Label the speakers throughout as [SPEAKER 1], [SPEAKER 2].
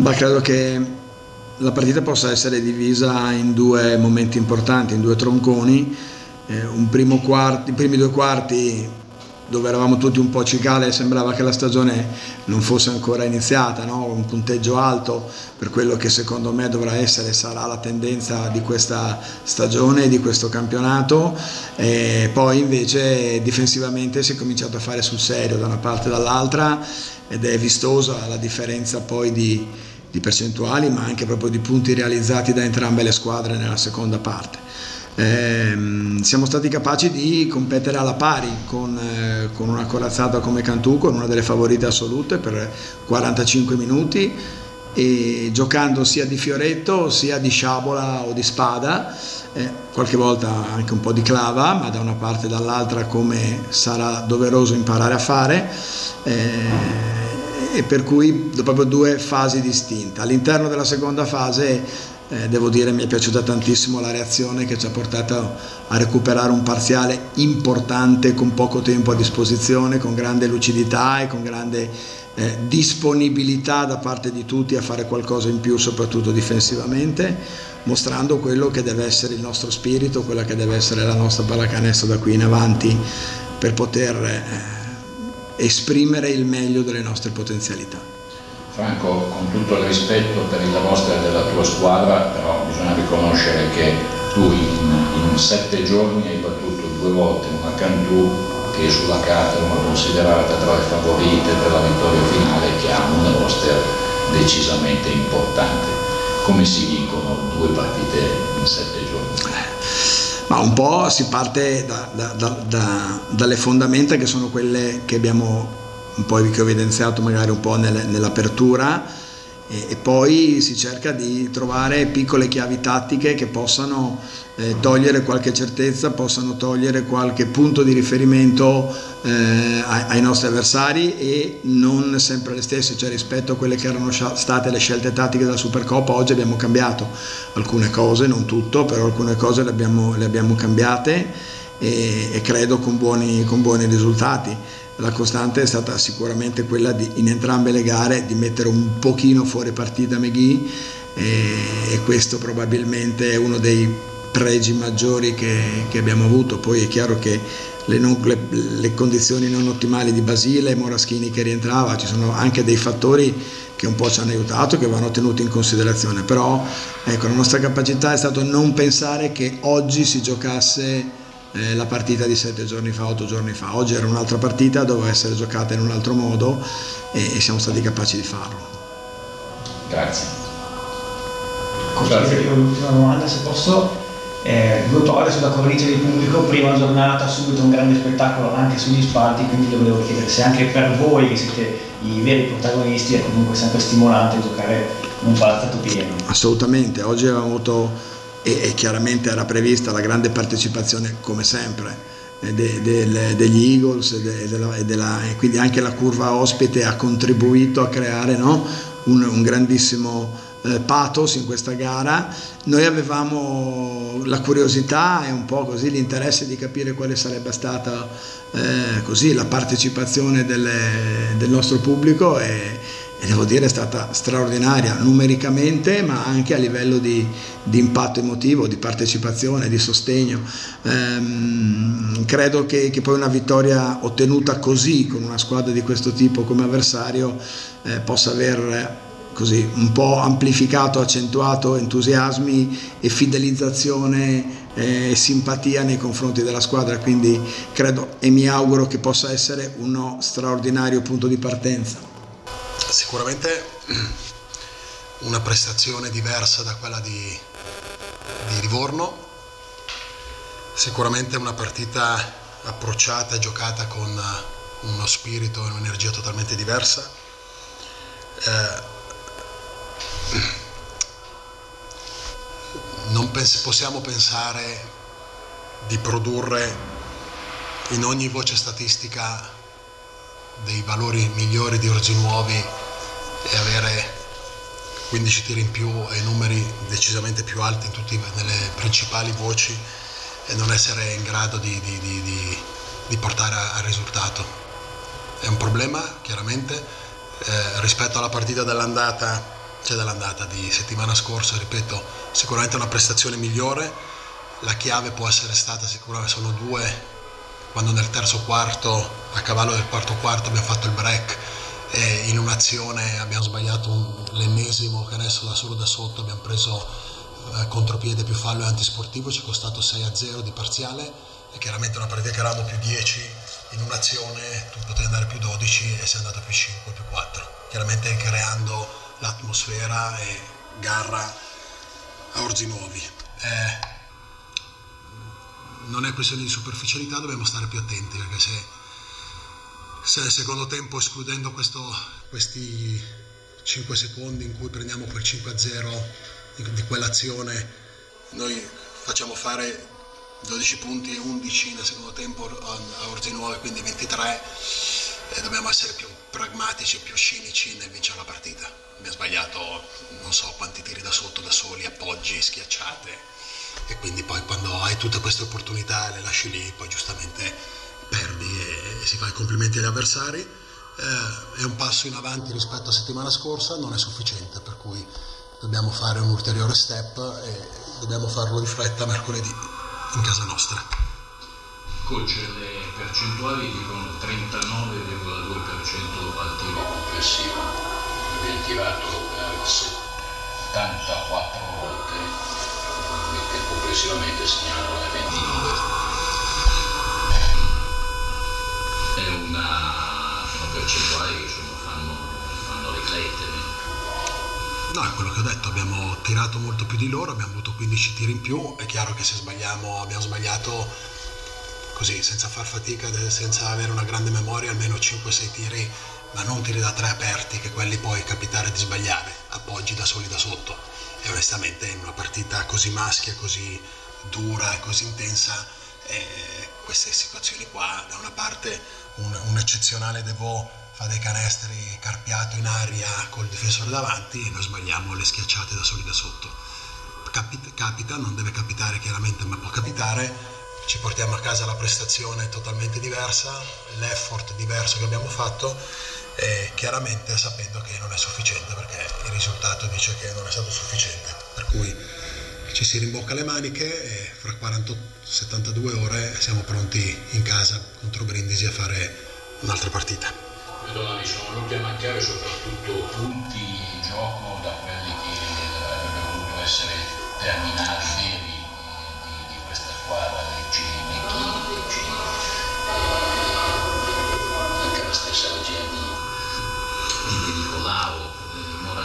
[SPEAKER 1] ma credo che la partita possa essere divisa in due momenti importanti, in due tronconi. Eh, quarti, I primi due quarti dove eravamo tutti un po' cicale e sembrava che la stagione non fosse ancora iniziata, no? un punteggio alto per quello che secondo me dovrà essere, sarà la tendenza di questa stagione, di questo campionato e poi invece difensivamente si è cominciato a fare sul serio da una parte e dall'altra ed è vistosa la differenza poi di, di percentuali ma anche proprio di punti realizzati da entrambe le squadre nella seconda parte eh, siamo stati capaci di competere alla pari con, eh, con, una corazzata come Cantù, con una delle favorite assolute per 45 minuti e giocando sia di fioretto sia di sciabola o di spada, eh, qualche volta anche un po' di clava, ma da una parte e dall'altra come sarà doveroso imparare a fare. Eh, e per cui proprio due fasi distinte. All'interno della seconda fase eh, devo dire mi è piaciuta tantissimo la reazione che ci ha portato a recuperare un parziale importante con poco tempo a disposizione, con grande lucidità e con grande eh, disponibilità da parte di tutti a fare qualcosa in più, soprattutto difensivamente, mostrando quello che deve essere il nostro spirito, quella che deve essere la nostra pallacanestro da qui in avanti per poter eh, esprimere il meglio delle nostre potenzialità.
[SPEAKER 2] Franco, con tutto il rispetto per la vostra e della tua squadra, però bisogna riconoscere che tu in, in sette giorni hai battuto due volte una Cantù che sulla carta era considerata tra le favorite per la vittoria finale che ha un roster decisamente importante. Come si vincono due partite in sette giorni?
[SPEAKER 1] Ma un po' si parte da, da, da, dalle fondamenta che sono quelle che abbiamo un po' che ho evidenziato magari un po' nell'apertura e, e, poi si cerca di trovare piccole chiavi tattiche che possano eh, togliere qualche certezza, possano togliere qualche punto di riferimento eh, ai, nostri avversari e non sempre le stesse, cioè rispetto a quelle che erano state le scelte tattiche della Supercoppa oggi abbiamo cambiato. Alcune cose, non tutto, però alcune cose le abbiamo, le abbiamo cambiate e, e credo con buoni, con buoni risultati la costante è stata sicuramente quella di, in entrambe le gare di mettere un pochino fuori partita McGee e, e questo probabilmente è uno dei pregi maggiori che, che abbiamo avuto. Poi è chiaro che le, non, le, le, condizioni non ottimali di Basile, Moraschini che rientrava, ci sono anche dei fattori che un po' ci hanno aiutato, che vanno tenuti in considerazione, però ecco, la nostra capacità è stata non pensare che oggi si giocasse eh, la partita di sette giorni fa, otto giorni fa. Oggi era un'altra partita, doveva essere giocata in un altro modo e, e siamo stati capaci di farlo.
[SPEAKER 2] Grazie.
[SPEAKER 3] Grazie. Io l'ultima domanda, se posso. Eh, due parole sulla cornice di pubblico, prima giornata, subito un grande spettacolo anche sugli spalti, quindi le volevo chiedere se anche per voi che siete i veri protagonisti è comunque sempre stimolante giocare un palazzetto pieno.
[SPEAKER 1] Assolutamente, oggi avevamo avuto e, e chiaramente era prevista la grande partecipazione come sempre eh, de, de, degli Eagles e, de, della, e, quindi anche la curva ospite ha contribuito a creare no? un, un, grandissimo eh, pathos in questa gara. Noi avevamo la curiosità e un po' così l'interesse di capire quale sarebbe stata eh, così, la partecipazione delle, del nostro pubblico e, devo dire è stata straordinaria numericamente ma anche a livello di, di impatto emotivo, di partecipazione, di sostegno. Ehm, credo che, che, poi una vittoria ottenuta così con una squadra di questo tipo come avversario eh, possa aver così un po' amplificato, accentuato entusiasmi e fidelizzazione e simpatia nei confronti della squadra, quindi credo e mi auguro che possa essere uno straordinario punto di partenza
[SPEAKER 4] sicuramente una prestazione diversa da quella di, di Livorno, sicuramente una partita approcciata e giocata con uno spirito e un'energia totalmente diversa. Eh, non pens- possiamo pensare di produrre in ogni voce statistica dei valori migliori di orgi nuovi e avere 15 tiri in più e numeri decisamente più alti in tutte nelle principali voci e non essere in grado di, di, di, di portare al risultato. È un problema chiaramente, eh, rispetto alla partita dell'andata c'è dall'andata di settimana scorsa, ripeto, sicuramente una prestazione migliore, la chiave può essere stata sicuramente, sono due, quando nel terzo quarto, a cavallo del quarto quarto abbiamo fatto il break e in un'azione abbiamo sbagliato un, l'ennesimo canestro da solo da sotto, abbiamo preso eh, contropiede più fallo e antisportivo, ci è costato 6 a 0 di parziale e chiaramente una partita che eravamo più 10 in un'azione tu potevi andare più 12 e sei andato più 5 più 4 chiaramente creando l'atmosfera e garra a orzi nuovi. Eh, non è questione di superficialità, dobbiamo stare più attenti perché se, se nel secondo tempo escludendo questo, questi 5 secondi in cui prendiamo quel 5-0 di, di quell'azione, noi facciamo fare 12 punti e 11 nel secondo tempo a Orzi Nuovi, quindi 23 e dobbiamo essere più pragmatici più cinici nel vincere la partita. Abbiamo sbagliato non so quanti tiri da sotto, da soli, appoggi, schiacciate e quindi poi quando hai tutte queste opportunità le lasci lì, poi giustamente perdi e, si fa i complimenti agli avversari. Eh, è un passo in avanti rispetto a settimana scorsa, non è sufficiente, per cui dobbiamo fare un ulteriore step e dobbiamo farlo in fretta mercoledì in casa nostra.
[SPEAKER 2] Coach, le percentuali dicono 39,2% al tiro complessivo, abbiamo tirato per 74 complessivamente segnalo le 29. È una, sono percentuali che insomma, fanno, fanno riflettere.
[SPEAKER 4] No, è quello che ho detto, abbiamo tirato molto più di loro, abbiamo avuto 15 tiri in più, è chiaro che se sbagliamo, abbiamo sbagliato così senza far fatica, senza avere una grande memoria, almeno 5-6 tiri, ma non tiri da tre aperti, che quelli puoi capitare di sbagliare, appoggi da soli da sotto. E onestamente in una partita così maschia, così dura e così intensa, eh, queste situazioni qua, da una parte un, un eccezionale Devo fa dei canestri carpiato in aria col difensore davanti e noi sbagliamo le schiacciate da soli da sotto. Capita, capita, non deve capitare chiaramente, ma può capitare ci portiamo a casa la prestazione totalmente diversa, l'effort diverso che abbiamo fatto e chiaramente sapendo che non è sufficiente perché il risultato dice che non è stato sufficiente. Per cui ci si rimbocca le maniche e fra 40, 72 ore siamo pronti in casa contro Brindisi a fare un'altra partita.
[SPEAKER 2] Vedo sono venuti a mancare soprattutto punti in gioco da quelli che avrebbero dovuto essere terminati di, di questa squadra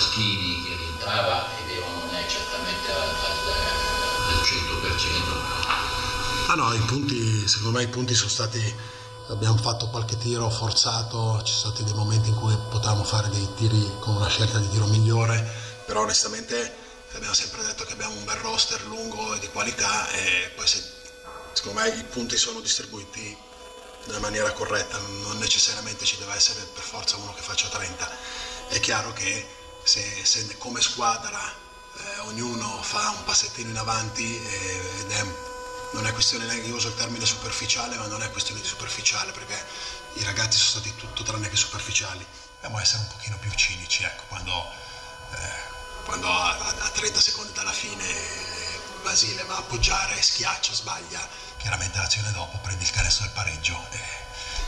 [SPEAKER 2] Moraschini che rientrava vero non è certamente al, al 100%
[SPEAKER 4] ah no i punti secondo me i punti sono stati abbiamo fatto qualche tiro forzato ci sono stati dei momenti in cui potevamo fare dei tiri con una scelta di tiro migliore però onestamente abbiamo sempre detto che abbiamo un bel roster lungo e di qualità e poi se, secondo me i punti sono distribuiti nella maniera corretta non necessariamente ci deve essere per forza uno che faccia 30 è chiaro che se, se come squadra eh, ognuno fa un passettino in avanti eh, ed è, non è questione neanche, io uso il termine superficiale, ma non è questione di superficiale perché i ragazzi sono stati tutto tranne che superficiali. Dobbiamo essere un pochino più cinici, ecco, quando, eh, quando a, a, 30 secondi dalla fine Basile va a appoggiare, schiaccia, sbaglia, chiaramente l'azione dopo prendi il canestro del pareggio.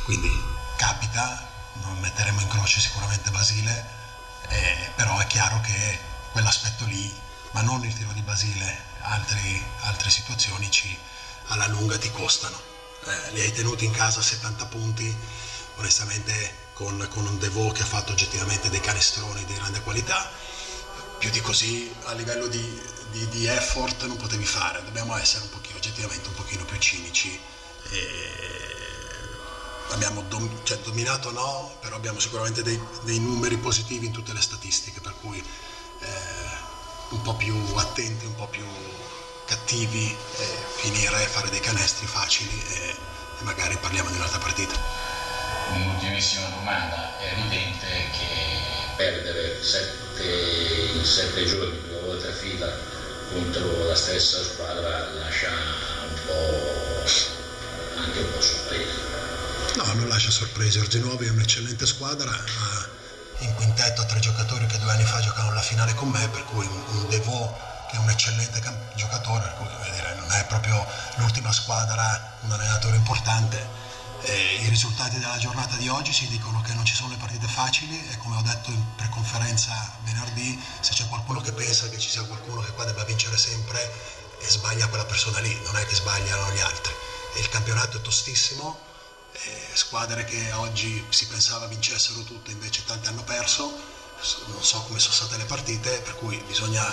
[SPEAKER 4] quindi capita, non metteremo in croce sicuramente Basile, eh, però è chiaro che quell'aspetto lì, ma non il tiro di Basile, altri, altre situazioni ci, alla lunga ti costano. Eh, li hai tenuti in casa a 70 punti, onestamente con, con un Devo che ha fatto oggettivamente dei canestroni di grande qualità, più di così a livello di, di, di effort non potevi fare, dobbiamo essere un pochino, oggettivamente un pochino più cinici. E abbiamo dom- cioè, dominato no, però abbiamo sicuramente dei, dei, numeri positivi in tutte le statistiche, per cui eh, un po' più attenti, un po' più cattivi, eh, finire a fare dei canestri facili e, e magari parliamo di un'altra partita.
[SPEAKER 2] Un'ultimissima domanda, è evidente che perdere sette, in sette giorni, due volte a fila contro la stessa squadra lascia un po' anche un po' sorpresa.
[SPEAKER 4] No, non lascia sorprese. Orgenuovi è un'eccellente squadra, ha in quintetto tre giocatori che due anni fa giocano la finale con me, per cui un, un Devo che è un eccellente camp- giocatore, per cui dire, non è proprio l'ultima squadra, un allenatore importante. E I risultati della giornata di oggi ci dicono che non ci sono le partite facili e come ho detto in preconferenza venerdì, se c'è qualcuno che pensa che ci sia qualcuno che qua debba vincere sempre e sbaglia quella persona lì, non è che sbagliano gli altri. E il campionato è tostissimo, squadre che oggi si pensava vincessero tutte invece tante hanno perso, non so come sono state le partite, per cui bisogna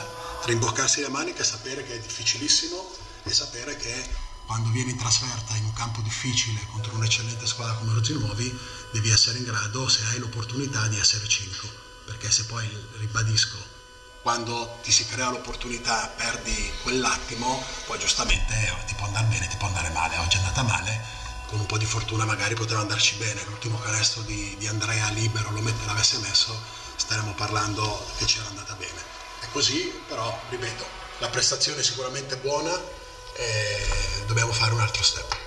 [SPEAKER 4] rimboccarsi le maniche, sapere che è difficilissimo e sapere che quando vieni in trasferta in un campo difficile contro un'eccellente squadra come Rozzi Nuovi devi essere in grado, se hai l'opportunità, di essere 5, perché se poi, ribadisco, quando ti si crea l'opportunità perdi quell'attimo, poi giustamente ti può andare bene, ti può andare male, oggi è andata male, con un po' di fortuna magari poteva andarci bene, l'ultimo canestro di, di Andrea libero lo mette, l'avesse messo, staremmo parlando che c'era andata bene. È così, però, ripeto, la prestazione è sicuramente buona e dobbiamo fare un altro step.